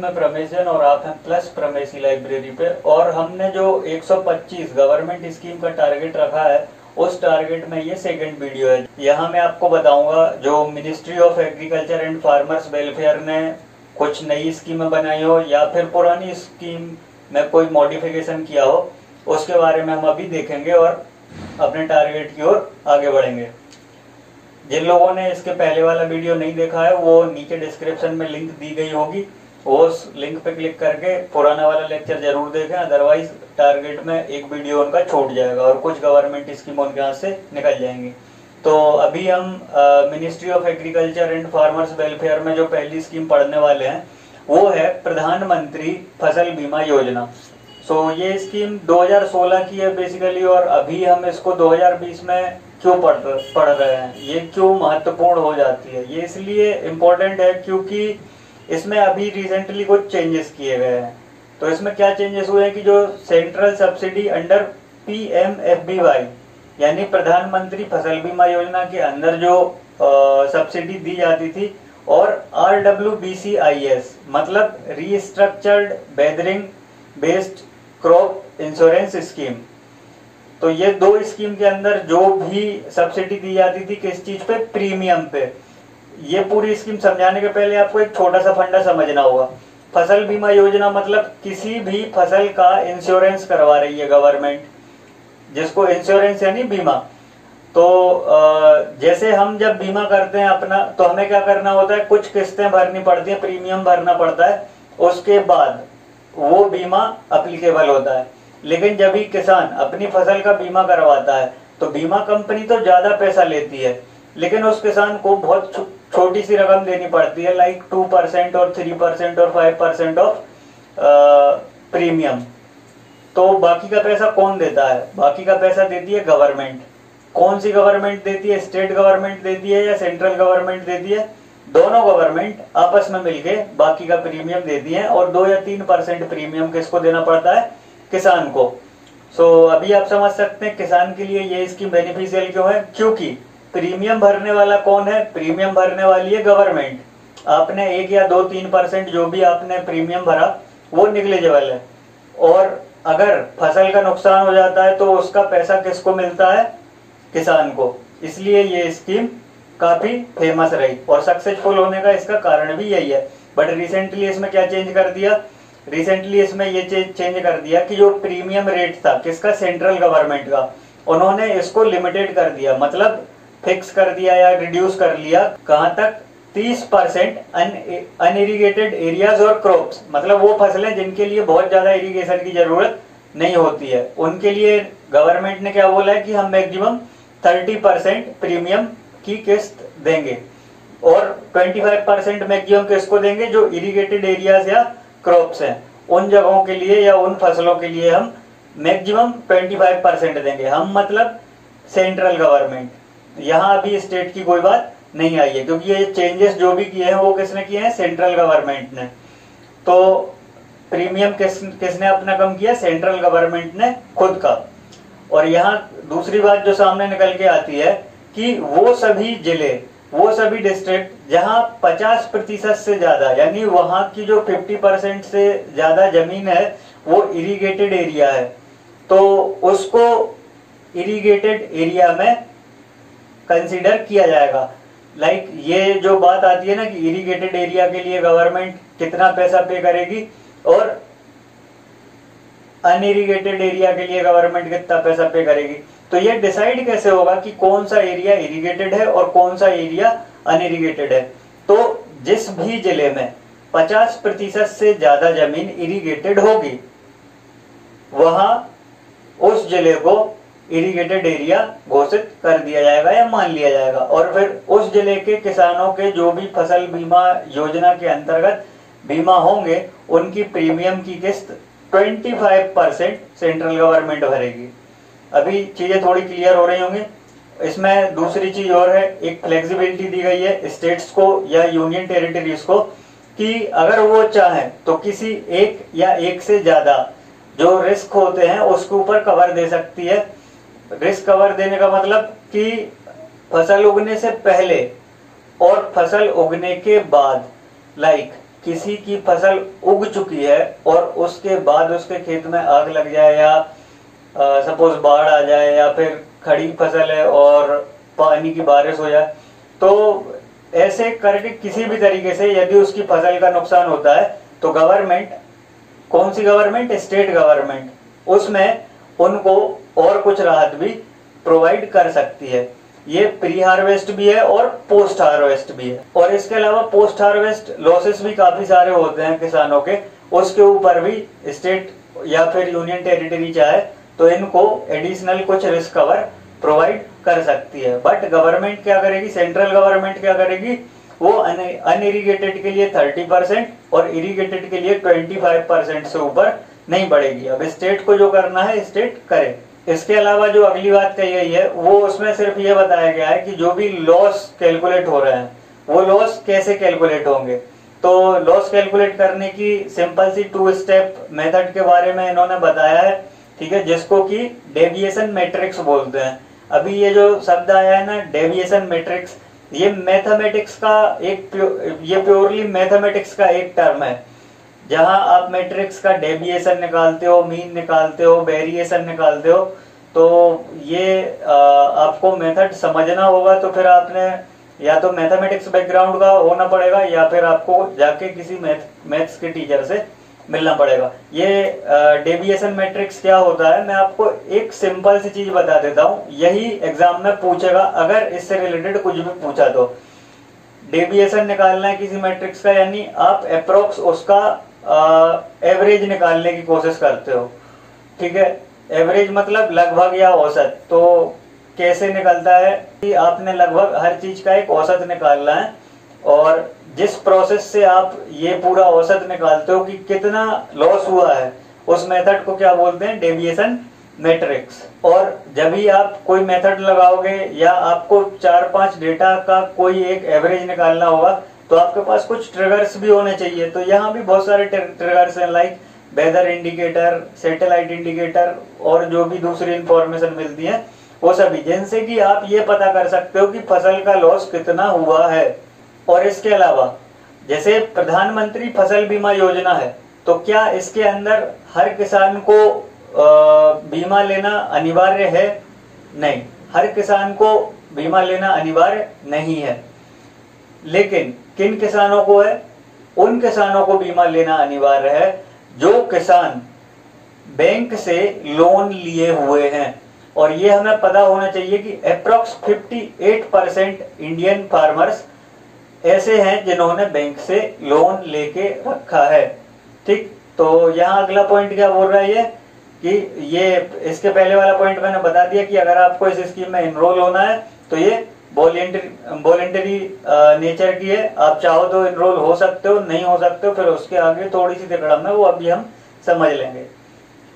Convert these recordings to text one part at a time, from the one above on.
इसमें प्रमेशन और हैं प्लस प्रमेशी लाइब्रेरी पे, और हमने जो 125 गवर्नमेंट स्कीम का टारगेट रखा है, उस टारगेट में ये सेकंड वीडियो है। यहाँ मैं आपको बताऊँगा, जो ministry of agriculture and farmers welfare ने कुछ नई स्कीमें बनाई हो, या फिर पुरानी स्कीम में कोई मॉडिफिकेशन किया हो, उसके बारे में हम अभी देखेंगे और अपने टारगेट की ओर आगे बढ़ेंगे। जिन लोगों ने इसके पहले वाला वीडियो नहीं देखा है, वो नीचे डिस्क्रिप्शन में लिंक दी गई होगी। उस लिंक पे क्लिक करके पुराना वाला लेक्चर ज़रूर देखें अदरवाइज़ टारगेट में एक वीडियो उनका छूट जाएगा और कुछ गवर्नमेंट स्कीम उनके यहाँ से निकल जाएँगी। तो अभी हम ministry of agriculture and farmers welfare में जो पहली स्कीम पढ़ने वाले हैं वो है प्रधानमंत्री फ़सल बीमा योजना। सो so, ये स्कीम 2016 की है बेसिकली और अभी हम इसको 2020 में क्यों पढ़ पढ़ रहे हैं? ये क्यों महत्वपूर्ण हो जाती है? ये इसलिए इम्पोर्टेंट है क्योंकि इसमें अभी रिसेंटली कुछ चेंजेस किए गए हैं। तो इसमें क्या चेंजेस हुए हैं कि जो central subsidy under P M F B Y यानी प्रधानमंत्री फ़सल बीमा योजना के अंदर जो सब्सिडी दी जाती थी, और R W B C I S मतलब restructured weathering based crop insurance scheme तो ये दो स्कीम के अंदर जो भी सब्सिडी दी जाती थी, किस चीज़ पे? प्रीमियम पे। ये पूरी स्कीम समझाने के पहले आपको एक छोटा सा फंडा समझना होगा। फ़सल बीमा योजना मतलब किसी भी फ़सल का इंश्योरेंस करवा रही है गवर्नमेंट जिसको इंश्योरेंस यानी बीमा। तो जैसे हम जब बीमा करते हैं अपना तो हमें क्या करना होता है? कुछ किस्तें भरनी पड़ती है प्रीमियम भरना पड़ता है। उसके बाद वो बीमा अप्लीकेबल होता है। लेकिन जब भी किसान अपनी फ़सल का बीमा करवाता है तो बीमा कंपनी तो ज़्यादा पैसा लेती है, लेकिन उस किसान को बहुत छोटी सी रकम देनी पड़ती है लाइक टू परसेंट और थ्री परसेंट और फाइव परसेंट ऑफ़ प्रीमियम तो बाकी का पैसा कौन देता है? बाकी का पैसा देती है गवर्नमेंट कौन सी गवर्नमेंट देती है? स्टेट गवर्नमेंट देती है या सेंट्रल गवर्नमेंट देती है? दोनों गवर्नमेंट आपस में मिलके बाकी का प्रीमियम देती है और दो या तीन परसेंट प्रीमियम किसको देना पड़ता है? किसान को. सो so, अभी आप समझ सकते हैं किसान के लिए ये स्कीम बेनिफिशियल क्यों है? क्योंकि प्रीमियम भरने वाला कौन है? प्रीमियम भरने वाली है गवर्नमेंट आपने एक या दो तीन परसेंट जो भी आपने प्रीमियम भरा, वो निगलेजेबल है। और अगर फ़सल का नुकसान हो जाता है तो उसका पैसा किसको मिलता है? किसान को। इसलिए ये स्कीम काफ़ी फ़ेमस रही और सक्सेसफुल होने का इसका कारण भी यही है। बट रिसेंटली इसमें क्या चेंज कर दिया? रिसेंटली इसमें ये चेंज कर दिया कि जो प्रीमियम रेट था, किसका? सेंट्रल गवर्नमेंट का। उन्होंने इसको लिमिटेड कर दिया। मतलब फिक्स कर दिया या रिड्यूस कर लिया, कहाँ तक? 30 परसेंट अनइरीगेटेड एरियाज़ और क्रॉप्स मतलब वो फ़सलें जिनके लिए बहुत ज़्यादा इरिगेशन की ज़रूरत नहीं होती है। उनके लिए गवर्नमेंट ने क्या बोला है कि हम मैक्सिमम 30 परसेंट प्रीमियम की किस्त देंगे और 25 परसेंट मैक्सिमम किस्त को देंगे जो इरिगेटेड एरियाज़ या क्रॉप्स हैं। उन जगहों के लिए या उन फ़सलों के लिए हम मैक्सिमम 25 परसेंट देंगे। हम मतलब सेंट्रल गवर्नमेंट यहाँ अभी स्टेट की कोई बात नहीं आई है, क्योंकि ये चेंजेस जो भी किए हैं, वो किसने किए हैं? सेंट्रल गवर्नमेंट ने। तो प्रीमियम किस, किसने अपना कम किया? सेंट्रल गवर्नमेंट ने खुद का। और यहाँ दूसरी बात जो सामने निकल के आती है कि वो सभी ज़िले, वो सभी डिस्ट्रिक्ट जहाँ 50 प्रतिशत से ज़्यादा, यानी वहाँ की जो 50 परसेंट से ज़्यादा ज़मीन है, वो इरिगेटेड एरिया है। तो उसको इरिगेटेड एरिया में कंसीडर किया जाएगा। लाइक like, ये जो बात आती है ना कि इरिगेटेड एरिया के लिए गवर्नमेंट कितना पैसा पे करेगी और अनइरिगेटेड एरिया के लिए गवर्नमेंट कितना पैसा पे करेगी। तो ये डिसाइड कैसे होगा कि कौन सा एरिया इरिगेटेड है और कौन सा एरिया अन अनइरिगेटेड है। तो जिस भी ज़िले में 50 प्रतिशत से ज़्यादा ज़मीन इरिगेटेड होगी, वहाँ उस ज़िले को इरिगेटेड एरिया घोषित कर दिया जाएगा या मान लिया जाएगा। और फिर उस ज़िले के किसानों के जो भी फ़सल बीमा योजना के अंतर्गत बीमा होंगे, उनकी प्रीमियम की किस्त 25 परसेंट सेंट्रल गवर्नमेंट भरेगी। अभी चीज़ें थोड़ी क्लियर हो रही होंगी। इसमें दूसरी चीज़ और है, एक फ्लेक्सिबिलिटी दी गई है स्टेट्स को या यूनियन टेरिटरीज को कि अगर वो चाहे तो किसी एक या एक से ज़्यादा जो रिस्क होते हैं उसके ऊपर कवर दे सकती है। रिस्क कवर देने का मतलब कि फ़सल उगने से पहले और फ़सल उगने के बाद लाइक किसी की फ़सल उग चुकी है और उसके बाद उसके खेत में आग लग जाए या सपोज़ बाढ़ आ जाए या फिर खड़ी फ़सल है और पानी की बारिश हो जाए तो ऐसे करके किसी भी तरीके से यदि उसकी फ़सल का नुकसान होता है तो गवर्नमेंट कौन सी गवर्नमेंट स्टेट गवर्नमेंट उसमें उनको और कुछ राहत भी प्रोवाइड कर सकती है। ये प्री हार्वेस्ट भी है और पोस्ट हार्वेस्ट भी है। और इसके अलावा पोस्ट हार्वेस्ट लॉसेस भी काफ़ी सारे होते हैं किसानों के। उसके ऊपर भी स्टेट या फिर यूनियन टेरिटरी चाहे तो इनको एडिशनल कुछ रिस्क कवर प्रोवाइड कर सकती है। बट गवर्नमेंट क्या करेगी? सेंट्रल गवर्नमेंट क्या करेगी? वो अन अनइरीगेटेड के लिए 30 परसेंट और इरीगेटेड के लिए 25 परसेंट से ऊपर नहीं बढ़ेगी। अब स्टेट को जो करना है स्टेट करे। इसके अलावा जो अगली बात कही गई है वो उसमें सिर्फ़ ये बताया गया है कि जो भी लॉस कैलकुलेट हो रहे हैं वो लॉस कैसे कैलकुलेट होंगे? तो लॉस कैलकुलेट करने की सिंपल सी टू स्टेप मेथड के बारे में इन्होंने बताया है ठीक है जिसको कि डेविएशन मैट्रिक्स बोलते हैं। अभी ये जो शब्द आया है ना डेविएशन मैट्रिक्स ये मैथमेटिक्स का एक प्यो, ये प्योरली मैथमेटिक्स का एक टर्म है। जहाँ आप मैट्रिक्स का डेविएशन निकालते हो मीन निकालते हो वेरिएशन निकालते हो तो ये आ, आपको मेथड समझना होगा तो फिर आपने या तो मैथमेटिक्स बैकग्राउंड का होना पड़ेगा या फिर आपको जाके किसी मैथ मैथ्स के टीचर से मिलना पड़ेगा। ये डेविएशन मैट्रिक्स क्या होता है? मैं आपको एक सिंपल सी चीज़ बता देता हूँ। यही एग्ज़ाम में पूछेगा अगर इससे रिलेटेड कुछ भी पूछा तो। डेविएशन निकालना है किसी मैट्रिक्स का यानी आप अप्रोक्स उसका एवरेज निकालने की कोशिश करते हो। ठीक है? एवरेज मतलब लगभग या औसत। तो कैसे निकलता है कि आपने लगभग हर चीज़ का एक औसत निकालना है और जिस प्रोसेस से आप ये पूरा औसत निकालते हो कि कितना लॉस हुआ है, उस मेथड को क्या बोलते हैं? डेविएशन मैट्रिक्स और जब भी आप कोई मेथड लगाओगे या आपको चार पाँच डेटा का कोई एक एवरेज निकालना होगा तो आपके पास कुछ ट्रिगर्स भी होने चाहिए। तो यहाँ भी बहुत सारे ट्रिगर्स हैं like weather indicator satellite indicator और जो भी दूसरी इंफॉर्मेशन मिलती है, वो सभी। जिनसे कि आप ये पता कर सकते हो कि फ़सल का लॉस कितना हुआ है। और इसके अलावा, जैसे प्रधानमंत्री फ़सल बीमा योजना है तो क्या इसके अंदर हर किसान को बीमा लेना अनिवार्य है? नहीं। हर किसान को बीमा लेना अनिवार्य नहीं है। लेकिन किन किसानों को है? उन किसानों को बीमा लेना अनिवार्य है, जो किसान बैंक से लोन लिए हुए हैं। और ये हमें पता होना चाहिए कि अप्रोक्स 58 परसेंट इंडियन फार्मर्स ऐसे हैं जिन्होंने बैंक से लोन लेके रखा है। ठीक? तो यहाँ अगला पॉइंट क्या बोल रहा है ये? कि ये, इसके पहले वाला पॉइंट मैंने बता दिया कि अगर आपको इस स्कीम में इनरोल होना है तो ये वॉलेंटरी नेचर की है। आप चाहो तो इनरोल हो सकते हो, नहीं हो सकते हो, फिर उसके आगे थोड़ी सी तिकड़म है वो अभी हम समझ लेंगे।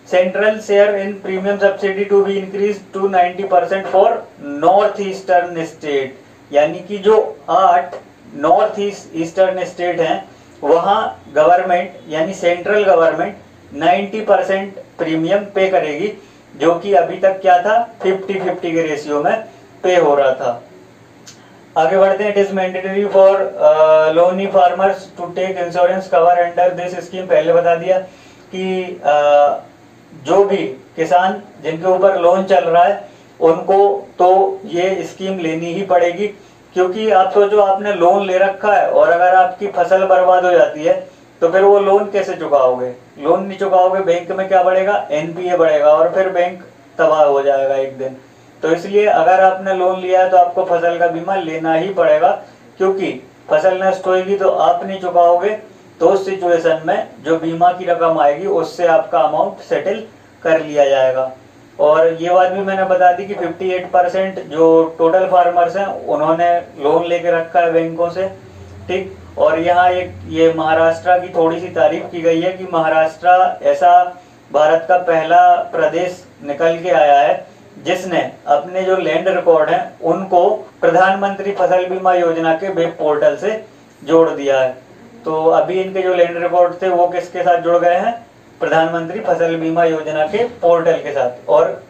Central share in premium subsidy to be increase to 90 percent for north eastern state यानी कि जो आठ नॉर्थ ईस्टर्न स्टेट हैं, वहाँ गवर्नमेंट यानी सेंट्रल गवर्नमेंट 90 परसेंट प्रीमियम पे करेगी, जो कि अभी तक क्या था? 50-50 के रेशियो में पे हो रहा था। आगे बढ़ते हैं। It is mandatory for loanee farmers to take insurance cover under this scheme पहले बता दिया कि uh, जो भी किसान जिनके ऊपर लोन चल रहा है उनको तो ये स्कीम लेनी ही पड़ेगी। क्योंकि आप सोचो आपने लोन ले रखा है और अगर आपकी फ़सल बर्बाद हो जाती है तो फिर वो लोन कैसे चुकाओगे? लोन नहीं चुकाओगे बैंक में क्या बढ़ेगा? एनपीए बढ़ेगा और फिर बैंक तबाह हो जाएगा एक दिन। तो इसलिए अगर आपने लोन लिया है तो आपको फ़सल का बीमा लेना ही पड़ेगा, क्योंकि फ़सल नष्ट होगी तो आप नहीं चुकाओगे। तो उस सिचुएशन में जो बीमा की रकम आएगी, उससे आपका अमाउंट सेटल कर लिया जाएगा। और ये बात भी मैंने बता दी कि 58 परसेंट जो टोटल फार्मर्स हैं, उन्होंने लोन लेके रखा है बैंकों से, ठीक? और यहाँ एक, ये महाराष्ट्र की थोड़ी सी तारीफ़ की गई है कि महाराष्ट्र ऐसा भारत का पहला प्रदेश निकल के आया है जिसने अपने जो लैंड रिकॉर्ड है, उनको प्रधानमंत्री फ़सल बीमा योजना के वेब पोर्टल से जोड़ दिया है। तो अभी इनके जो लैंड रिकॉर्ड थे, वो किसके साथ जुड़ गए हैं? प्रधानमंत्री फ़सल बीमा योजना के पोर्टल के साथ। और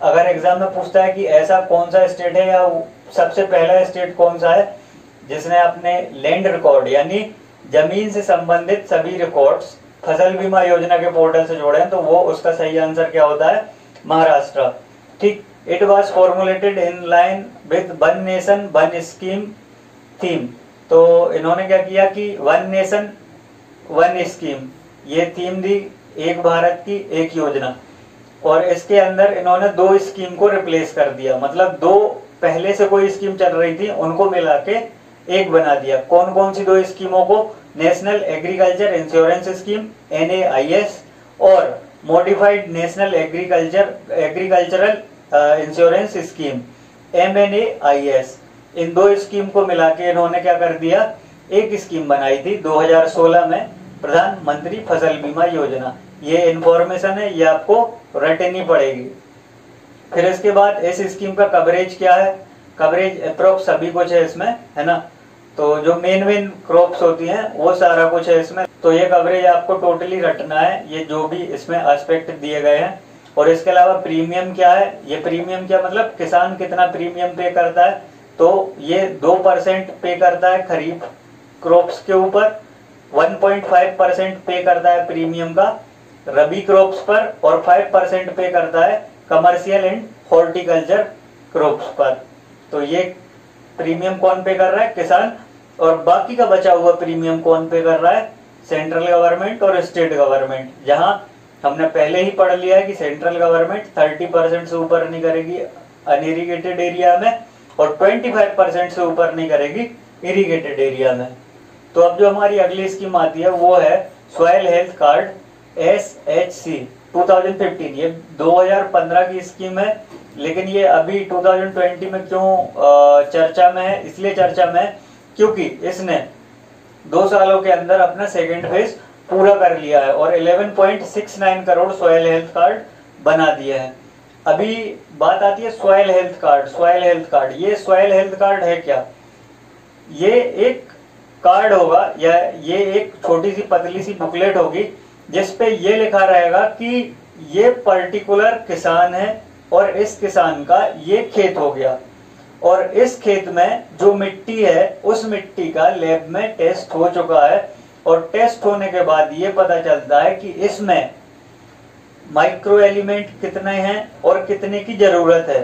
अगर एग्ज़ाम में पूछता है कि ऐसा कौन सा स्टेट है या सबसे पहला स्टेट कौन सा है, जिसने अपने लैंड रिकॉर्ड यानी ज़मीन से संबंधित सभी रिकॉर्ड्स फ़सल बीमा योजना के पोर्टल से जोड़े हैं तो वो उसका सही आंसर क्या होता है? महाराष्ट्र। ठीक it was formulated in line with one nation one scheme theme तो इन्होंने क्या किया कि वन नेशन वन स्कीम ये थीम दी एक भारत की, एक योजना. और इसके अंदर इन्होंने दो स्कीम को रिप्लेस कर दिया. मतलब दो पहले से कोई स्कीम चल रही थी, उनको मिला के एक बना दिया. कौन कौन सी दो स्कीमों को? National agriculture insurance scheme NAIS और modified national agriculture agricultural insurance scheme M N A I S इन दो स्कीम को मिला के इन्होंने क्या कर दिया? एक स्कीम बनाई थी 2016 में, प्रधानमंत्री फ़सल बीमा योजना। ये इंफॉर्मेशन है, ये आपको रटनी पड़ेगी। फिर इसके बाद इस स्कीम का कवरेज क्या है? कवरेज अप्रोक्स सभी कुछ है इसमें, है ना? तो जो मेन मेन क्रॉप्स होती हैं, वो सारा कुछ है इसमें। तो ये कवरेज आपको टोटली रटना है, ये जो भी इसमें एस्पेक्ट दिए गए हैं। और इसके अलावा प्रीमियम क्या है? ये प्रीमियम क्या मतलब किसान कितना प्रीमियम पे करता है? तो ये दो परसेंट पे करता है खरीफ क्रॉप्स के ऊपर 1.5 परसेंट पे करता है प्रीमियम का, रबी क्रॉप्स पर, और 5 परसेंट पे करता है कमर्शियल एंड हॉर्टिकल्चर क्रॉप्स पर। तो ये प्रीमियम कौन पे कर रहा है? किसान। और बाकी का बचा हुआ प्रीमियम कौन पे कर रहा है? सेंट्रल गवर्नमेंट और स्टेट गवर्नमेंट। जहाँ हमने पहले ही पढ़ लिया है कि सेंट्रल गवर्नमेंट 30 परसेंट से ऊपर नहीं करेगी अनइरिगेटेड एरिया में और 25 परसेंट से ऊपर नहीं करेगी इरिगेटेड एरिया में। तो अब जो हमारी अगली स्कीम आती है, वो है soil health card, S H C, to ये 2015 की स्कीम है, लेकिन ये अभी 2020 में क्यों चर्चा में है? इसलिए चर्चा में है, क्योंकि इसने दो सालों के अंदर अपना सेकेंड फ़ेज़ पूरा कर लिया है और 11.69 करोड़ सॉयल हेल्थ कार्ड बना दिया है। अभी बात आती है soil health card soil health card ये सॉयल हेल्थ कार्ड है क्या? ये एक कार्ड होगा या ये एक छोटी सी पतली सी बुकलेट होगी जिसपे ये लिखा रहेगा कि ये पर्टिकुलर किसान है और इस किसान का ये खेत हो गया। और इस खेत में जो मिट्टी है, उस मिट्टी का लैब में टेस्ट हो चुका है और टेस्ट होने के बाद ये पता चलता है कि इसमें माइक्रो एलिमेंट कितने हैं और कितने की ज़रूरत है।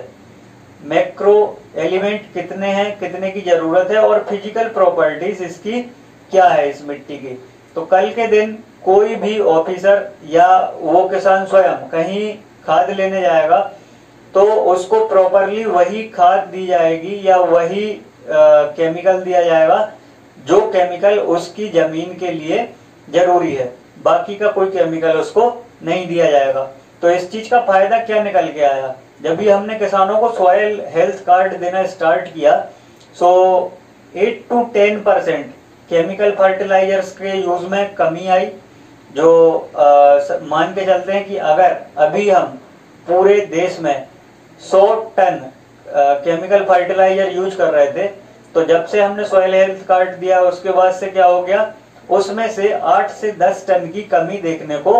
मैक्रो एलिमेंट कितने हैं, कितने की ज़रूरत है और फ़िज़िकल प्रॉपर्टीज़ इसकी क्या है इस मिट्टी की। तो कल के दिन कोई भी ऑफिसर या वो किसान स्वयं कहीं खाद लेने जाएगा तो उसको प्रॉपरली वही खाद दी जाएगी या वही केमिकल दिया जाएगा, जो केमिकल उसकी ज़मीन के लिए ज़रूरी है। बाकी का कोई केमिकल उसको नहीं दिया जाएगा। तो इस चीज़ का फ़ायदा क्या निकल के आया? जब भी हमने किसानों को सॉयल हेल्थ कार्ड देना स्टार्ट किया so eight to ten percent chemical fertilisers के यूज़ में कमी आई, जो मान के चलते हैं कि अगर अभी हम पूरे देश में 100 टन केमिकल फर्टिलाइज़र यूज़ कर रहे थे। तो जब से हमने सॉयल हेल्थ कार्ड दिया, उसके बाद से क्या हो गया? उसमें से 8 से 10 टन की कमी देखने को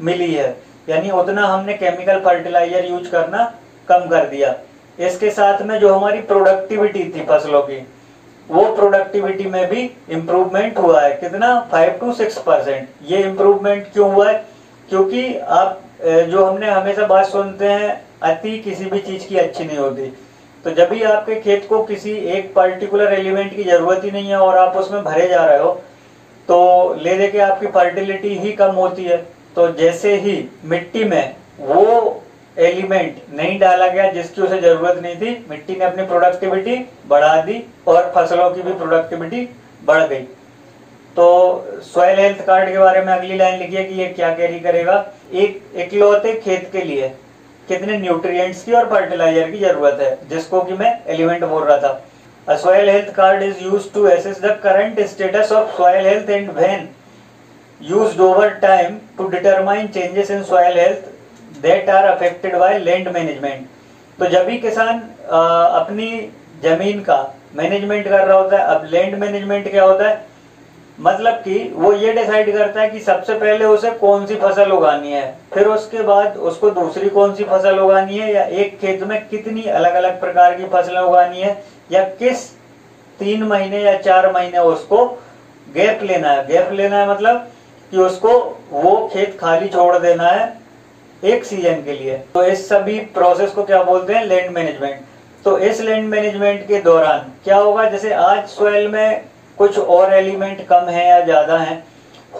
मिली है। यानी उतना हमने केमिकल फर्टिलाइज़र यूज़ करना कम कर दिया। इसके साथ में जो हमारी प्रोडक्टिविटी थी फ़सलों की, वो प्रोडक्टिविटी में भी इम्प्रूवमेंट हुआ है। कितना? फाइव टू सिक्स परसेंट ये इम्प्रूवमेंट क्यों हुआ है? क्योंकि आप जो हमने हमेशा बात सुनते हैं अति किसी भी चीज़ की अच्छी नहीं होती। तो जब भी आपके खेत को किसी एक पर्टिकुलर एलिमेंट की ज़रूरत ही नहीं है और आप उसमें भरे जा रहे हो तो ले दे के आपकी फर्टिलिटी ही कम होती है। तो जैसे ही मिट्टी में वो एलिमेंट नहीं डाला गया जिसकी उसे ज़रूरत नहीं थी, मिट्टी ने अपनी प्रोडक्टिविटी बढ़ा दी और फ़सलों की भी प्रोडक्टिविटी बढ़ गई। तो सॉइल हेल्थ कार्ड के बारे में अगली लाइन लिखिए कि ये क्या कैरी करेगा। एक इकलौते खेत के लिए कितने न्यूट्रिएंट्स की और फर्टिलाइज़र की ज़रूरत है? जिसको कि मैं एलिमेंट बोल रहा था। Soil health card is use to assess the current status of soil health and when use over time to determine changes in soil health that are affected by land management तो जब भी किसान अपनी ज़मीन का मैनेजमेंट कर रहा होता है, अब लैंड मैनेजमेंट क्या होता है? मतलब कि वो ये डिसाइड करता है कि सबसे पहले उसे कौन सी फ़सल उगानी है, फिर उसके बाद उसको दूसरी कौन सी फ़सल उगानी है, या एक खेत में कितनी अलग अलग प्रकार की फ़सलें उगानी है, या किस तीन महीने या चार महीने उसको गैप लेना है। गैप लेना है मतलब कि उसको वो खेत खाली छोड़ देना है एक सीज़न के लिए। तो इस सभी प्रोसेस को क्या बोलते हैं? लैंड मैनेजमेंट तो इस लैंड मैनेजमेंट के दौरान क्या होगा? जैसे आज सोयल में कुछ और एलिमेंट कम है या ज़्यादा है,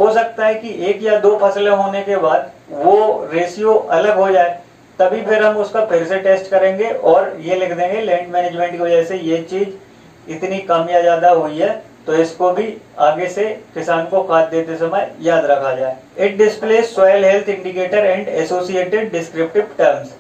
हो सकता है कि एक या दो फ़सलें होने के बाद वो रेशियो अलग हो जाए, तभी फिर हम उसका फिर से टेस्ट करेंगे और ये लिख देंगे लैंड मैनेजमेंट की वजह से ये चीज़ इतनी कम या ज़्यादा हुई है तो इसको भी आगे से किसान को खाद देते समय याद रखा जाए। It display soil health indicator and associated descriptive terms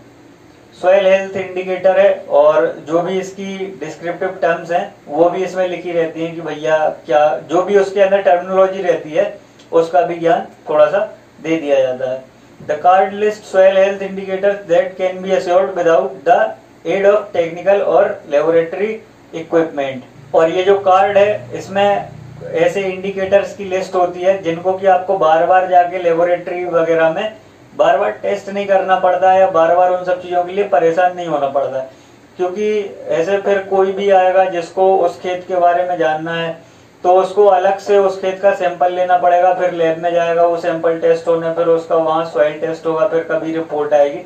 soil health indicator है और जो भी इसकी डिस्क्रिप्टिव टर्म्स हैं, वो भी इसमें लिखी रहती हैं कि भैया क्या, जो भी उसके अंदर टर्मिनोलॉजी रहती है, उसका भी ज्ञान थोड़ा सा दे दिया जाता है। The card list soil health indicator that can be assured without the aid of technical और लेबोरेटरी इक्विपमेंट और ये जो कार्ड है, इसमें ऐसे इंडिकेटर्स की लिस्ट होती है जिनको कि आपको बार बार जाके लेबोरेटरी वगैरह में बार बार टेस्ट नहीं करना पड़ता है बार बार उन सब चीज़ों के लिए परेशान नहीं होना पड़ता है। क्योंकि ऐसे फिर कोई भी आएगा जिसको उस खेत के बारे में जानना है तो उसको अलग से उस खेत का सैंपल लेना पड़ेगा, फिर लैब में जाएगा, वो सैंपल टेस्ट होने फिर उसका वहाँ सॉइल टेस्ट होगा, फिर कभी रिपोर्ट आएगी।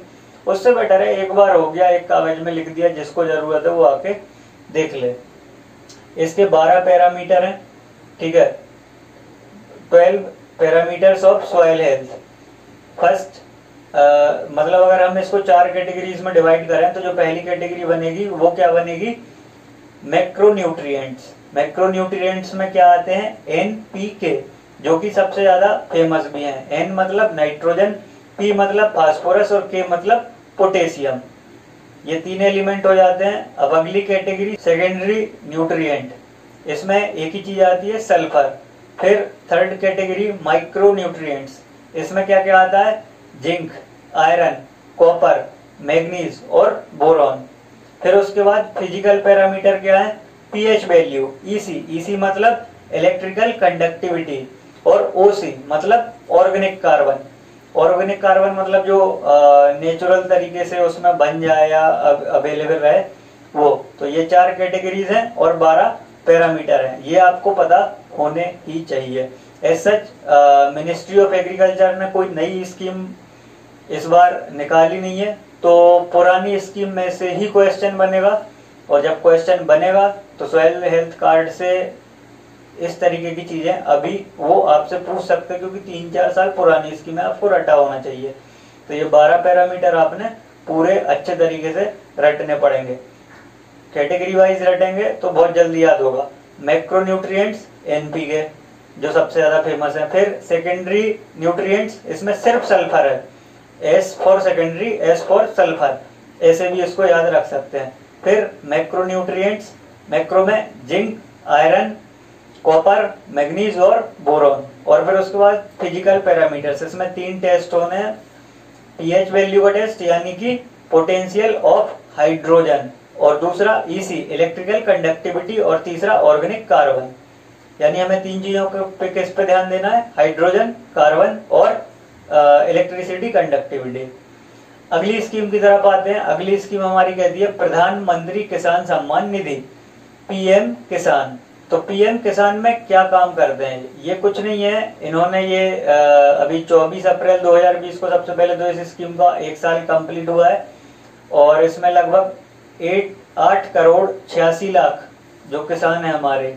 उससे बेटर है एक बार हो गया, एक कागज़ में लिख दिया, जिसको ज़रूरत है वो आके देख ले। इसके 12 पैरामीटर हैं, ठीक है? 12 parameters of soil health. First मतलब अगर हम इसको चार कैटेगरीज में डिवाइड करें तो जो पहली कैटेगरी बनेगी, वो क्या बनेगी? मैक्रोन्यूट्रिएंट्स मैक्रोन्यूट्रिएंट्स में क्या आते हैं? एन पी के जो कि सबसे ज़्यादा फ़ेमस भी हैं। एन मतलब नाइट्रोजन पी मतलब फास्फोरस और के मतलब पोटेशियम ये तीन एलिमेंट हो जाते हैं। अब अगली कैटेगरी सेकेंडरी न्यूट्रिएंट इसमें एक ही चीज़ आती है सल्फ़र फिर थर्ड कैटेगरी माइक्रो न्यूट्रिएंट्स इसमें क्या क्या आता है? जिंक, आयरन, कॉपर, मैग्नीज और बोरॉन। फिर उसके बाद फ़िज़िकल पैरामीटर क्या है? पीएच वैल्यू ईसी ईसी मतलब इलेक्ट्रिकल कंडक्टिविटी और ओसी मतलब ऑर्गेनिक कार्बन। ऑर्गेनिक कार्बन मतलब जो नेचुरल तरीके से उसमें बन जाए या अवेलेबल रहे, वो। तो ये चार कैटेगरीज हैं और बारह पैरामीटर हैं। ये आपको पता होने ही चाहिए। As such ministry of agriculture ने कोई नई स्कीम इस बार निकाली नहीं है तो पुरानी स्कीम में से ही क्वेश्चन बनेगा। और जब क्वेश्चन बनेगा तो सॉइल हेल्थ कार्ड से इस तरीके की चीज़ें अभी वो आपसे पूछ सकते हैं, क्योंकि तीन चार साल पुरानी स्कीम है आपको रटा होना चाहिए। तो ये बारह पैरामीटर आपने पूरे अच्छे तरीके से रटने पड़ेंगे। कैटेगरी वाइज रटेंगे तो बहुत जल्दी याद होगा। मैक्रोन्यूट्रिएंट्स एनपीके जो सबसे ज़्यादा फ़ेमस है। फिर सेकेंडरी न्यूट्रिएंट्स इसमें सिर्फ़ सल्फ़र है। S for secondary S for sulphur ऐसे भी इसको याद रख सकते हैं। फिर मैक्रो मैक्रोन्यूट्रिएंट्स मैक्रो में जिंक आयरन कॉपर मैग्नीज और बोरोन और फिर उसके बाद फ़िज़िकल पैरामीटर्स इसमें तीन टेस्ट होने हैं। पीएच वैल्यू का टेस्ट यानी कि पोटेंशियल ऑफ़ हाइड्रोजन और दूसरा ईसी इलेक्ट्रिकल कंडक्टिविटी और तीसरा ऑर्गेनिक कार्बन यानी हमें तीन चीज़ों पे किस पे ध्यान देना है? हाइड्रोजन, कार्बन और इलेक्ट्रिसिटी कंडक्टिविटी अगली स्कीम की तरफ़ आते हैं। अगली स्कीम हमारी कहती है प्रधानमंत्री किसान सम्मान निधि, पीएम किसान। तो पीएम किसान में क्या काम करते हैं? ये कुछ नहीं है। इन्होंने ये अभी 24 अप्रैल 2020 को सबसे पहले तो इस स्कीम का एक साल कंप्लीट हुआ है और इसमें लगभग एट, आठ करोड़ छियासी लाख जो किसान है हमारे।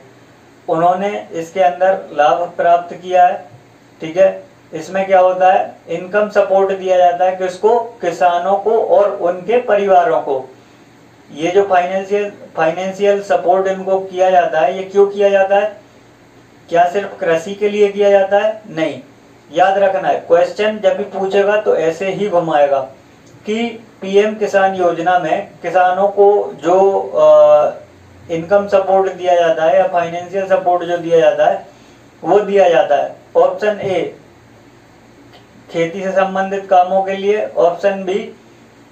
उन्होंने इसके अंदर लाभ प्राप्त किया है, ठीक है? इसमें क्या होता है? इनकम सपोर्ट दिया जाता है किसको? किसानों को और उनके परिवारों को। ये जो फाइनेंशियल फाइनेंशियल सपोर्ट इनको किया जाता है, ये क्यों किया जाता है? क्या सिर्फ़ कृषि के लिए किया जाता है? नहीं। याद रखना है क्वेश्चन जब भी पूछेगा तो ऐसे ही घुमाएगा कि पीएम किसान योजना में किसानों को जो इनकम सपोर्ट दिया जाता है या फाइनेंशियल सपोर्ट जो दिया जाता है, वो दिया जाता है। ऑप्शन ए खेती से संबंधित कामों के लिए। ऑप्शन बी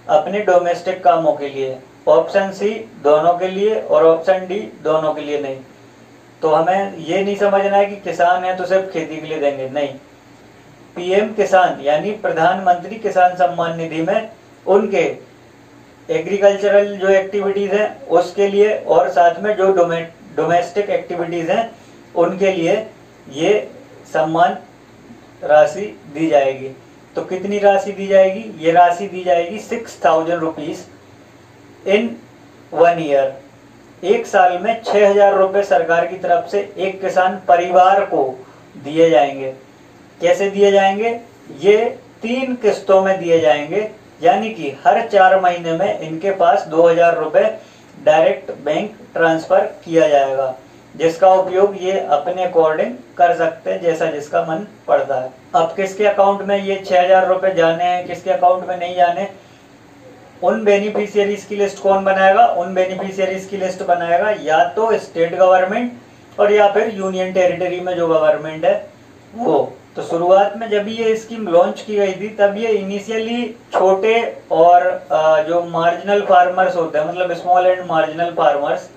अपने डोमेस्टिक कामों के लिए। ऑप्शन सी दोनों के लिए। और ऑप्शन डी दोनों के लिए नहीं। तो हमें ये नहीं समझना है कि किसान है तो सिर्फ़ खेती के लिए देंगे। नहीं। पीएम किसान, यानी प्रधानमंत्री किसान सम्मान निधि में उनके एग्रीकल्चरल जो एक्टिविटीज़ हैं, उसके लिए और साथ में जो डोमेस्टिक एक्टिविटीज़ हैं, उनके लिए ये सम्मान राशि दी जाएगी। तो कितनी राशि दी जाएगी? ये राशि दी जाएगी six thousand rupees in one year. एक साल में छह हज़ार रुपए सरकार की तरफ़ से एक किसान परिवार को दिए जाएँगे। कैसे दिए जाएँगे? ये तीन किस्तों में दिए जाएँगे। यानी कि हर चार महीने में इनके पास दो हज़ार रुपए डायरेक्ट बैंक ट्रांसफ़र किया जाएगा, जिसका उपयोग ये अपने अकॉर्डिंग कर सकते हैं, जैसा जिसका मन पड़ता है। अब किसके अकाउंट में ये छह हज़ार रुपए जाने हैं, किसके अकाउंट में नहीं जाने, उन बेनिफिशियरीज की लिस्ट कौन बनाएगा? उन बेनिफिशियरीज की लिस्ट बनाएगा या तो स्टेट गवर्नमेंट और या फिर यूनियन टेरिटरी में जो गवर्नमेंट है, वो तो शुरुआत में जब ये स्कीम लॉन्च की गई थी, तब ये इनिशियली छोटे और जो मार्जिनल फार्मर्स होते हैं मतलब स्मॉल एंड मार्जिनल फार्मर्स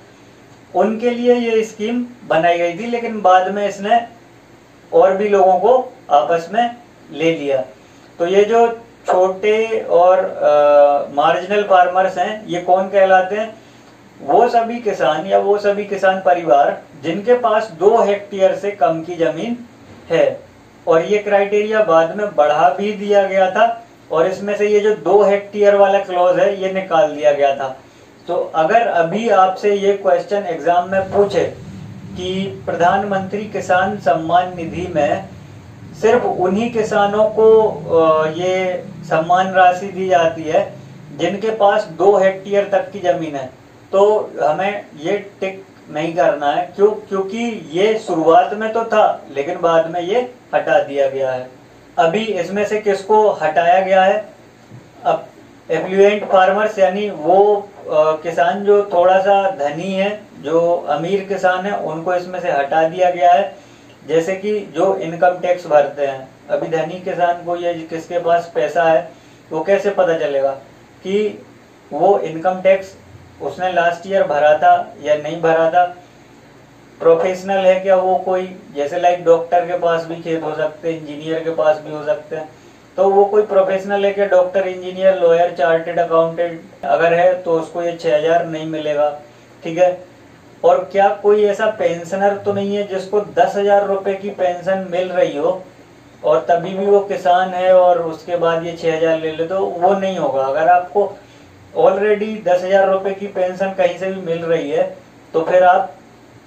उनके लिए ये स्कीम बनाई गई थी, लेकिन बाद में इसने और भी लोगों को आपस में ले लिया। तो ये जो छोटे और मार्जिनल फार्मर्स हैं, ये कौन कहलाते हैं? वो सभी किसान या वो सभी किसान परिवार, जिनके पास दो हेक्टेयर से कम की ज़मीन है। और ये क्राइटेरिया बाद में बढ़ा भी दिया गया था और इसमें से ये जो दो हेक्टेयर वाला क्लॉज है, ये निकाल दिया गया था। तो अगर अभी आपसे ये क्वेश्चन एग्ज़ाम में पूछे कि प्रधानमंत्री किसान सम्मान निधि में सिर्फ़ उन्हीं किसानों को ये सम्मान राशि दी जाती है जिनके पास दो हेक्टेयर तक की ज़मीन है तो हमें ये टिक नहीं करना है। क्यों? क्योंकि ये शुरुआत में तो था, लेकिन बाद में ये हटा दिया गया है। अभी इसमें से किसको हटाया गया है? अब एफ्लुएंट फार्मर्स, यानी वो किसान जो थोड़ा सा धनी है, जो अमीर किसान है, उनको इसमें से हटा दिया गया है। जैसे कि जो इनकम टैक्स भरते हैं, अभी धनी किसान को ये किसके पास पैसा है, वो कैसे पता चलेगा कि वो इनकम टैक्स उसने लास्ट ईयर भरा था या नहीं भरा था? प्रोफेशनल है क्या वो कोई? जैसे लाइक डॉक्टर के पास भी खेत हो सकते हैं इंजीनियर के पास भी हो सकते हैं। तो वो कोई प्रोफेशनल है क्या? Doctor engineer lawyer chartered accountant अगर है तो उसको ये छह हज़ार नहीं मिलेगा, ठीक है? और क्या कोई ऐसा पेंशनर तो नहीं है जिसको दस हज़ार रुपए की पेंशन मिल रही हो और तभी भी वो किसान है और उसके बाद ये छह हज़ार ले ले तो वो नहीं होगा। अगर आपको ऑलरेडी दस हज़ार रुपए की पेंशन कहीं से भी मिल रही है तो फिर आप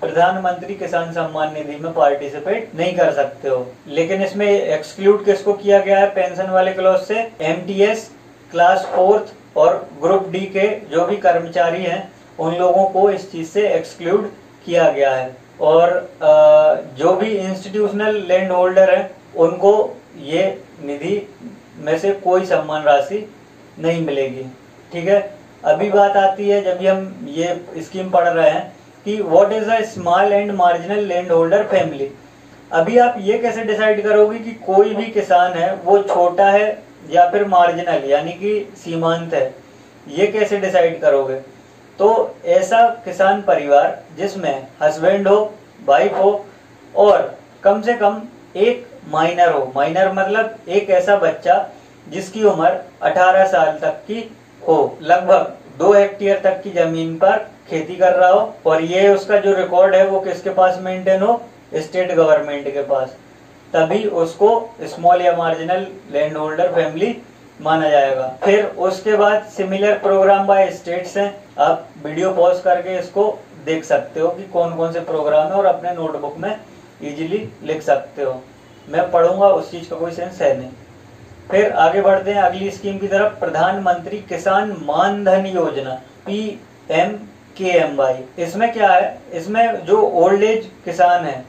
प्रधानमंत्री किसान सम्मान निधि में पार्टिसिपेट नहीं कर सकते हो। लेकिन इसमें एक्सक्लूड किसको किया गया है पेंशन वाले क्लॉज से? एमटीएस क्लास फोर्थ और ग्रुप डी के जो भी कर्मचारी हैं, उन लोगों को इस चीज़ से एक्सक्लूड किया गया है। और जो भी इंस्टीट्यूशनल लैंड होल्डर है, उनको ये निधि में से कोई सम्मान राशि नहीं मिलेगी। ठीक है? अभी बात आती है, जब हम ये स्कीम पढ़ रहे हैं, कि what is a small and marginal land holder family अभी आप ये कैसे डिसाइड करोगे कि कोई भी किसान है, वो छोटा है या फिर मार्जिनल यानी कि सीमांत है, ये कैसे डिसाइड करोगे? तो ऐसा किसान परिवार जिसमें हस्बैंड हो वाइफ हो, और कम से कम एक माइनर हो। माइनर मतलब एक ऐसा बच्चा जिसकी उम्र 18 साल तक की हो लगभग दो हेक्टेयर तक की ज़मीन पर खेती कर रहा हो और ये उसका जो रिकॉर्ड है वो किसके पास मेंटेन हो? स्टेट गवर्नमेंट के पास। तभी उसको स्मॉल या मार्जिनल लैंड होल्डर फैमिली माना जाएगा। फिर उसके बाद सिमिलर प्रोग्राम बाय स्टेट्स हैं। आप वीडियो पॉज करके इसको देख सकते हो कि कौन कौन से प्रोग्राम है और अपने नोटबुक में इजीली लिख सकते हो। मैं पढ़ूँगा, उस चीज़ का कोई सेंस है नहीं। फिर आगे बढ़ते हैं अगली स्कीम की तरफ़। प्रधानमंत्री किसान मान धन योजना P M K M Y इसमें क्या है? इसमें जो ओल्ड एज किसान है,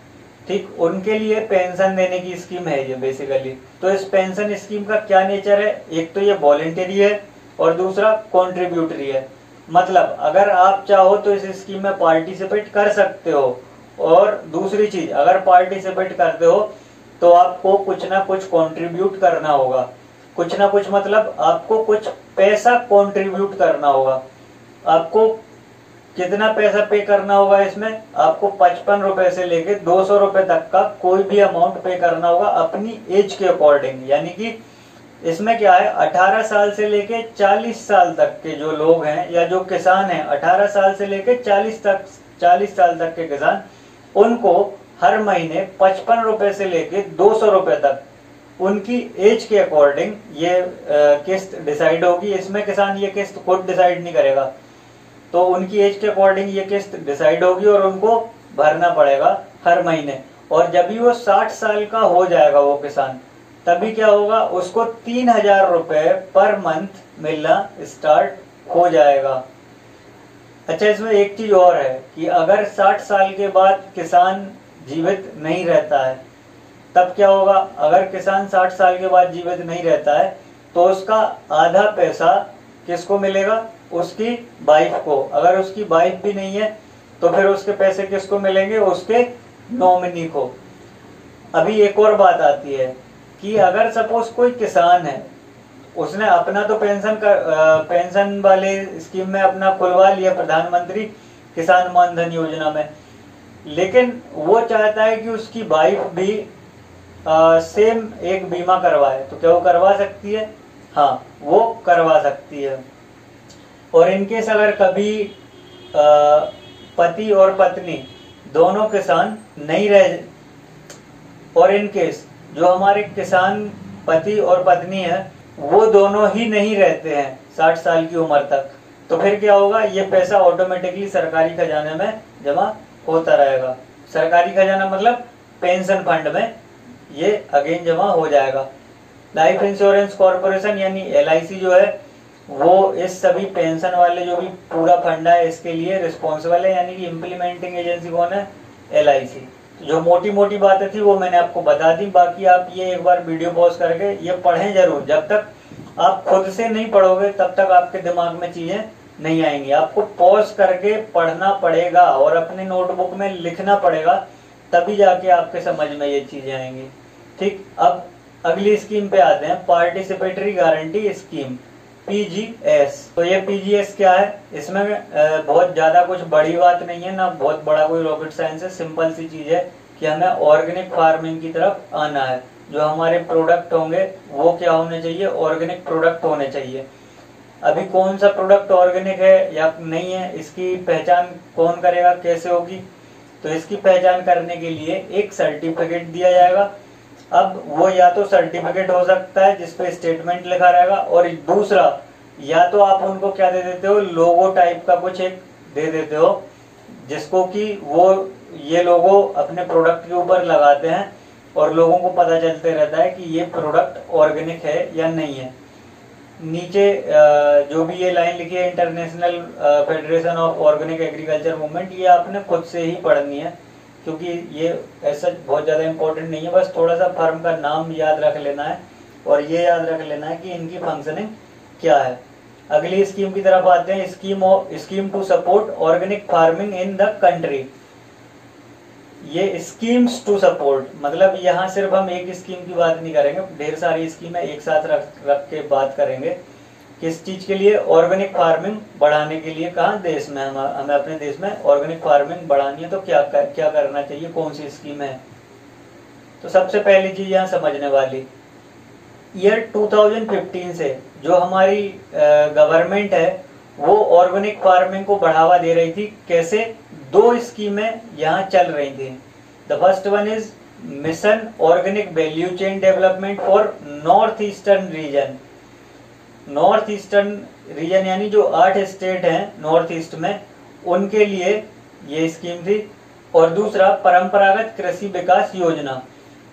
ठीक, उनके लिए पेंशन देने की स्कीम है ये बेसिकली तो इस पेंशन स्कीम का क्या नेचर है? एक तो ये वॉलेंटरी है और दूसरा कॉन्ट्रीब्यूटरी है। मतलब अगर आप चाहो तो इस स्कीम में पार्टिसिपेट कर सकते हो। और दूसरी चीज़, अगर पार्टिसिपेट करते हो तो आपको कुछ ना कुछ कंट्रीब्यूट करना होगा। कुछ ना कुछ मतलब आपको कुछ पैसा कंट्रीब्यूट करना होगा। आपको कितना पैसा पे करना होगा इसमें? आपको पचपन रुपए से लेके दो सौ रुपए तक का कोई भी अमाउंट पे करना होगा अपनी एज के अकॉर्डिंग यानी कि इसमें क्या है? 18 साल से लेके 40 साल तक के जो लोग हैं या जो किसान हैं 18 साल से लेके 40 तक 40 साल तक के किसान, उनको हर महीने पचपन रुपए से लेके दो सौ रुपए तक। उनकी एज के अकॉर्डिंग ये किस्त डिसाइड होगी। इसमें किसान ये किस्त खुद डिसाइड नहीं करेगा। तो उनकी एज के अकॉर्डिंग ये किस्त डिसाइड होगी और उनको भरना पड़ेगा हर महीने। और जब भी वो साठ साल का हो जाएगा वो किसान, तभी क्या होगा, उसको तीन हज़ार रुपए पर मंथ मिलना स्टार्ट हो जाएगा। अच्छा इसमें एक चीज़ और है कि अगर 60 साल के बाद किसान जीवित नहीं रहता है। तब क्या होगा? अगर किसान 60 साल के बाद जीवित नहीं रहता है तो उसका आधा पैसा किसको मिलेगा? उसकी वाइफ को। अगर उसकी वाइफ भी नहीं है तो फिर उसके पैसे किसको मिलेंगे? उसके नॉमिनी को। अभी एक और बात आती है कि अगर सपोज़ कोई किसान है, उसने अपना तो पेंशन कर पेंशन वाले स्कीम में अपना खुलवा लिया प्रधानमंत्री किसान मान धन योजना में। लेकिन वो चाहता है कि उसकी वाइफ भी आ, सेम एक बीमा करवाए। तो क्या वो करवा सकती है? हाँ वो करवा सकती है। और इनकेस अगर कभी पति और पत्नी दोनों किसान नहीं रह और इनकेस जो हमारे किसान पति और पत्नी है वो दोनों ही नहीं रहते हैं साठ साल की उम्र तक तो फिर क्या होगा? ये पैसा ऑटोमेटिकली सरकारी खजाने में जमा होता रहेगा। सरकारी खजाना मतलब पेंशन फंड में ये अगेन जमा हो जाएगा। लाइफ इंश्योरेंस कॉरपोरेशन यानी एल जो है, वो इस सभी पेंशन वाले जो भी पूरा फंड है, इसके लिए रिस्पॉन्सिबल है, यानी कि इम्प्लीमेंटिंग एजेंसी कौन है? एलआईसी। जो मोटी मोटी बातें थी, वो मैंने आपको बता दी। बाकी आप ये एक बार वीडियो पॉज करके ये पढ़ें ज़रूर। जब तक आप खुद से नहीं पढ़ोगे, तब तक आपके दिमाग में चीज़ें नहीं आएँगे। आपको पॉज करके पढ़ना पड़ेगा और अपने नोटबुक में लिखना पड़ेगा, तभी जाके आपके समझ में ये चीज़ें आएँगी। ठीक? अब अगली स्कीम पे आते हैं। पार्टिसिपेटरी गारंटी स्कीम पीजीएस तो ये पीजीएस क्या है? इसमें बहुत ज़्यादा कुछ बड़ी बात नहीं है, ना बहुत बड़ा कोई रॉकेट साइंस है। सिंपल सी चीज़ है कि हमें ऑर्गेनिक फ़ार्मिंग की तरफ़ आना है। जो हमारे प्रोडक्ट होंगे, वो क्या होने चाहिए? ऑर्गेनिक प्रोडक्ट होने चाहिए। अभी कौन सा प्रोडक्ट ऑर्गेनिक है या नहीं है, इसकी पहचान कौन करेगा, कैसे होगी? तो इसकी पहचान करने के लिए एक सर्टिफिकेट दिया जाएगा। अब वो या तो सर्टिफिकेट हो सकता है जिसपे स्टेटमेंट लिखा रहेगा, और दूसरा, या तो आप उनको क्या दे देते हो लोगो टाइप का कुछ एक दे देते हो, जिसको कि वो ये लोगो अपने प्रोडक्ट के ऊपर लगाते हैं, और लोगों को पता चलते रहता है कि ये प्रोडक्ट ऑर्गेनिक है या नहीं है। नीचे जो भी ये लाइन लिखी है international federation of organic agriculture movement ये आपने खुद से ही पढ़नी है, क्योंकि ये ऐसा बहुत ज़्यादा इंपॉर्टेंट नहीं है, बस थोड़ा सा फर्म का नाम याद रख लेना है, और ये याद रख लेना है कि इनकी फंक्शनिंग क्या है। अगली स्कीम की तरफ़ आते हैं scheme scheme to support organic farming in the country ये स्कीम्स टू सपोर्ट मतलब यहाँ सिर्फ़ हम एक स्कीम की बात नहीं करेंगे, ढेर सारी स्कीम एक साथ रख रख के बात करेंगे। किस चीज़ के लिए? ऑर्गेनिक फ़ार्मिंग बढ़ाने के लिए कहा? देश में, हम, हमें अपने देश में ऑर्गेनिक फ़ार्मिंग बढ़ानी है तो क्या क्या करना चाहिए? कौन सी स्कीम है? तो सबसे पहली चीज़ यहाँ समझने वाली। ईयर 2015 से जो हमारी गवर्नमेंट है वो ऑर्गेनिक फ़ार्मिंग को बढ़ावा दे रही थी। कैसे? दो स्कीमें यहाँ चल रही थी। The first one is mission organic value chain development for north eastern region north eastern region यानी जो आठ स्टेट हैं नॉर्थ ईस्ट में, उनके लिए ये स्कीम थी। और दूसरा, परंपरागत कृषि विकास योजना।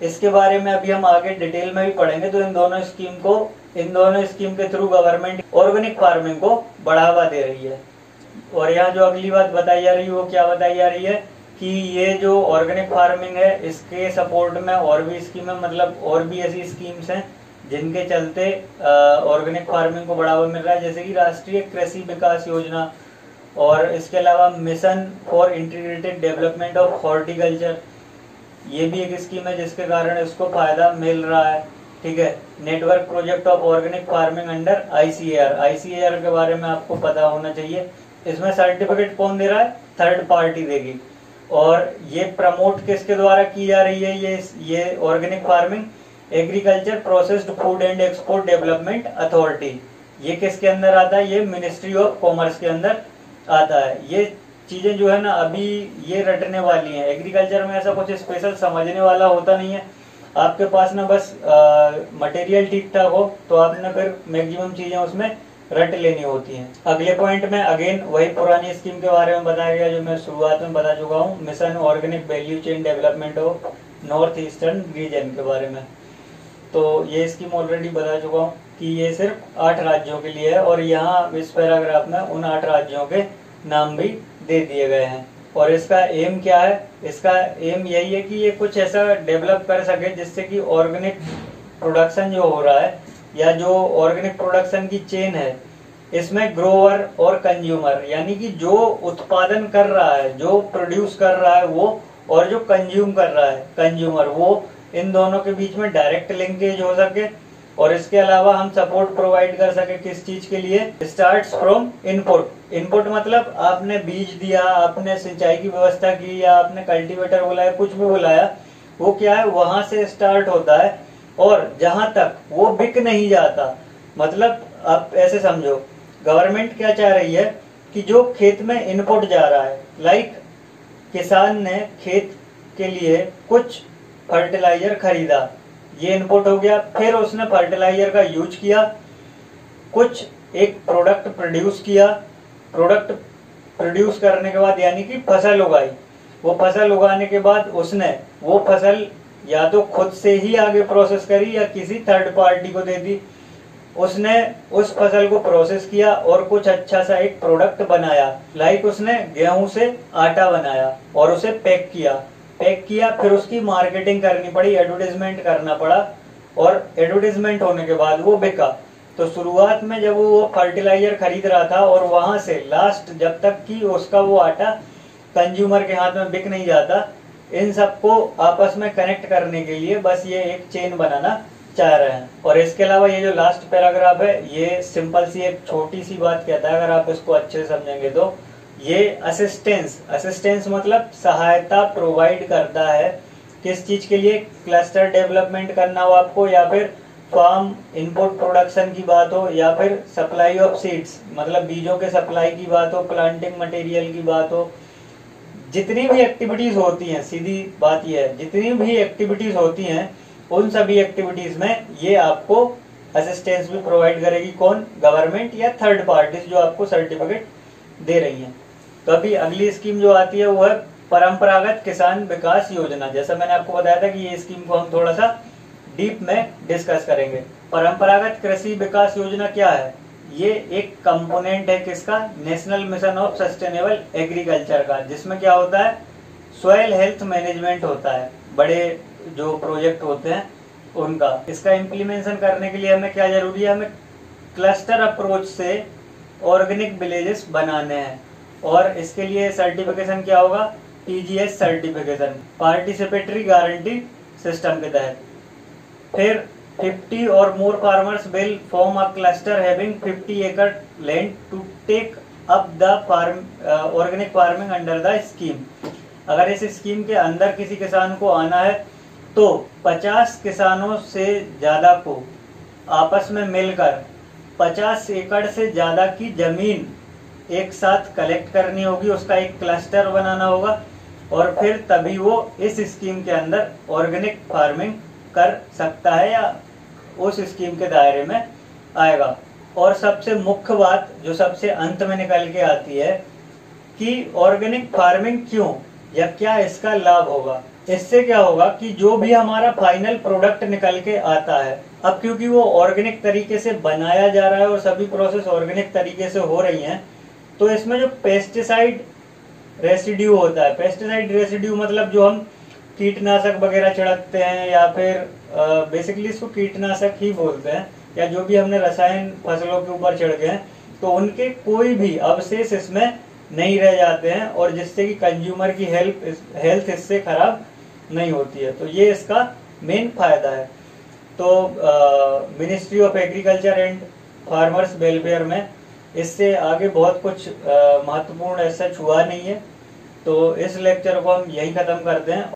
इसके बारे में अभी हम आगे डिटेल में भी पढ़ेंगे तो इन दोनों स्कीम को इन दोनों स्कीम के थ्रू गवर्नमेंट ऑर्गेनिक फ़ार्मिंग को बढ़ावा दे रही है। और यहाँ जो अगली बात बताई जा रही है, वो क्या बताई जा रही है कि ये जो ऑर्गेनिक फ़ार्मिंग है, इसके सपोर्ट में और भी स्कीमें मतलब और भी ऐसी स्कीम्स हैं जिनके चलते ऑर्गेनिक फ़ार्मिंग को बढ़ावा मिल रहा है, जैसे कि राष्ट्रीय कृषि विकास योजना और इसके अलावा mission for integrated development of horticulture. ये भी एक स्कीम है जिसके कारण इसको फ़ायदा मिल रहा है। ठीक है network project of organic farming under ICAR ICAR के बारे में आपको पता होना चाहिए। इसमें सर्टिफिकेट कौन दे रहा है? थर्ड पार्टी देगी। और ये प्रमोट किसके द्वारा की जा रही है ये ये organic farming agriculture processed food and export development authority ये किसके अंदर आता है? ये मिनिस्ट्री ऑफ़ कॉमर्स के अंदर आता है। ये चीज़ें जो है ना, अभी ये रटने वाली हैं। एग्रीकल्चर में ऐसा कुछ स्पेशल समझने वाला होता नहीं है। आपके पास ना बस मटेरियल ठीक ठाक हो तो आपने फिर मैक्सिमम चीज़ें उसमें रट लेनी होती हैं। अगले पॉइंट में अगेन वही पुरानी स्कीम के बारे में बताया गया जो मैं शुरुआत में बता चुका हूँ mission organic value chain development of north eastern region के बारे में। तो ये स्कीम ऑलरेडी बता चुका हूँ कि ये सिर्फ़ आठ राज्यों के लिए है, और यहाँ इस पैराग्राफ में उन आठ राज्यों के नाम भी दे दिए गए हैं। और इसका एम क्या है? इसका एम यही है कि ये कुछ ऐसा डेवलप कर सके जिससे कि ऑर्गेनिक प्रोडक्शन जो हो रहा है या जो ऑर्गेनिक प्रोडक्शन की चेन है, इसमें ग्रोवर और कंज्यूमर यानी कि जो उत्पादन कर रहा है, जो प्रोड्यूस कर रहा है वो और जो कंज्यूम कर रहा है कंज्यूमर वो इन दोनों के बीच में डायरेक्ट लिंकेज हो सके। और इसके अलावा हम सपोर्ट प्रोवाइड कर सके किस चीज़ के लिए? स्टार्ट फ्रॉम इनपुट इनपुट मतलब आपने बीज दिया, आपने सिंचाई की व्यवस्था की या आपने कल्टीवेटर बुलाया, कुछ भी बुलाया, वो क्या है? वहाँ से स्टार्ट होता है और जहाँ तक वो बिक नहीं जाता। मतलब आप ऐसे समझो गवर्नमेंट क्या चाह रही है कि जो खेत में इनपुट जा रहा है लाइक किसान ने खेत के लिए कुछ फर्टिलाइज़र खरीदा। ये इनपुट हो गया। फिर उसने फर्टिलाइज़र का यूज़ किया। कुछ एक प्रोडक्ट प्रोड्यूस किया। प्रोडक्ट प्रोड्यूस करने के बाद यानी कि फ़सल उगाई। वो फ़सल उगाने के बाद उसने वो फ़सल या तो खुद से ही आगे प्रोसेस करी या किसी थर्ड पार्टी को दे दी। उसने उस फ़सल को प्रोसेस किया और कुछ अच्छा सा एक प्रोडक्ट बनाया। लाइक उसने गेहूँ से आटा बनाया और उसे पैक किया। पैक किया, फिर उसकी मार्केटिंग करनी पड़ी एडवर्टीजमेंट करना पड़ा और एडवर्टीजमेंट होने के बाद वो बिका। तो शुरुआत में जब वो फर्टिलाइज़र खरीद रहा था और वहाँ से लास्ट जब तक कि उसका वो आटा कंज्यूमर के हाथ में बिक नहीं जाता, इन सबको आपस में कनेक्ट करने के लिए बस ये एक चेन बनाना चाह रहे हैं। और इसके अलावा ये जो लास्ट पैराग्राफ है, ये सिंपल सी, एक छोटी सी बात कहता है, अगर आप इसको अच्छे से समझेंगे तो। ये असिस्टेंस असिस्टेंस मतलब सहायता प्रोवाइड करता है। किस चीज़ के लिए? क्लस्टर डेवलपमेंट करना हो आपको, या फिर फार्म इनपुट प्रोडक्शन की बात हो, या फिर सप्लाई ऑफ़ सीड्स मतलब बीजों के सप्लाई की बात हो प्लांटिंग मटेरियल की बात हो। जितनी भी एक्टिविटीज़ होती हैं, सीधी बात यह है, जितनी भी एक्टिविटीज़ होती हैं, उन सभी एक्टिविटीज़ में ये आपको असिस्टेंस भी प्रोवाइड करेगी कौन? गवर्नमेंट या थर्ड पार्टीज़ जो आपको सर्टिफिकेट दे रही हैं। अभी अगली स्कीम जो आती है, वो है परंपरागत किसान विकास योजना। जैसा मैंने आपको बताया था कि ये स्कीम को हम थोड़ा सा डीप में डिस्कस करेंगे। परंपरागत कृषि विकास योजना क्या है? ये एक कंपोनेंट है किसका? National mission of sustainable agriculture का, जिसमें क्या होता है? सॉइल हेल्थ मैनेजमेंट होता है। बड़े जो प्रोजेक्ट होते हैं, उनका। इसका इम्प्लीमेंशन करने के लिए हमें क्या ज़रूरी है? हमें क्लस्टर अप्रोच से ऑर्गेनिक विलेजेस बनाने हैं। और इसके लिए सर्टिफिकेशन क्या होगा? TGS certification participatory guarantee system के तहत। फिर 50 or more farmers will form a cluster having 50 acre land to take up the farm uh, organic farming under the scheme. अगर इस स्कीम के अंदर किसी किसान को आना है तो 50 किसानों से ज़्यादा को आपस में मिलकर 50 एकड़ से ज़्यादा की ज़मीन एक साथ कलेक्ट करनी होगी, उसका एक क्लस्टर बनाना होगा और फिर तभी वो इस स्कीम के अंदर ऑर्गेनिक फ़ार्मिंग कर सकता है या उस स्कीम के दायरे में आएगा। और सबसे मुख्य बात जो सबसे अंत में निकल के आती है कि ऑर्गेनिक फ़ार्मिंग क्यों या क्या इसका लाभ होगा? इससे क्या होगा कि जो भी हमारा फाइनल प्रोडक्ट निकल के आता है, अब क्योंकि वो ऑर्गेनिक तरीके से बनाया जा रहा है और सभी प्रोसेस ऑर्गेनिक तरीके से हो रही हैं तो इसमें जो पेस्टिसाइड रेसिड्यू होता है पेस्टिसाइड रेसिड्यू मतलब जो हम कीटनाशक वगैरह छिड़कते हैं या फिर बेसिकली इसको कीटनाशक ही बोलते हैं या जो भी हमने रसायन फ़सलों के ऊपर छिड़के हैं तो उनके कोई भी अवशेष इसमें नहीं रह जाते हैं और जिससे कि कंज्यूमर की हेल्प हेल्थ इससे खराब नहीं होती है। तो ये इसका मेन फ़ायदा है। तो ministry of agriculture and farmers welfare में इससे आगे बहुत कुछ महत्वपूर्ण ऐसा छुआ नहीं है। तो इस लेक्चर को हम यही खत्म करते हैं।